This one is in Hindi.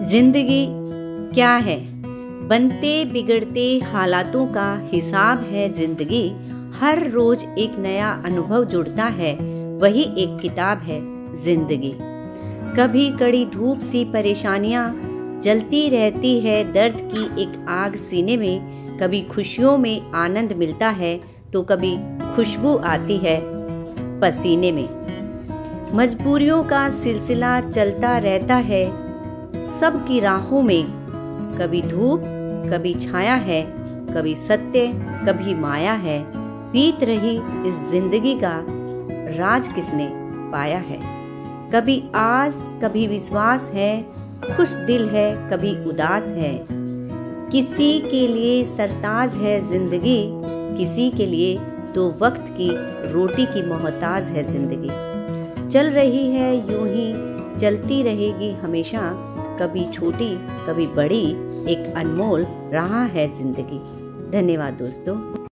ज़िंदगी क्या है? बनते बिगड़ते हालातों का हिसाब है ज़िंदगी। हर रोज एक नया अनुभव जुड़ता है, वही एक किताब है ज़िंदगी। कभी कड़ी धूप सी परेशानियाँ, जलती रहती है दर्द की एक आग सीने में, कभी खुशियों में आनंद मिलता है तो कभी खुशबू आती है पसीने में। मजबूरियों का सिलसिला चलता रहता है सबकी राहों में। कभी धूप, कभी छाया है, कभी सत्य, कभी माया है। बीत रही इस ज़िंदगी का राज किसने पाया है? कभी आस, कभी विश्वास है, खुश दिल है, कभी उदास है। किसी के लिए सरताज है ज़िंदगी, किसी के लिए दो वक्त की रोटी की मोहताज है ज़िंदगी। चल रही है यूँ ही, चलती रहेगी हमेशा कभी छोटी कभी बड़ी एक अनमोल रहा है ज़िंदगी। धन्यवाद दोस्तों।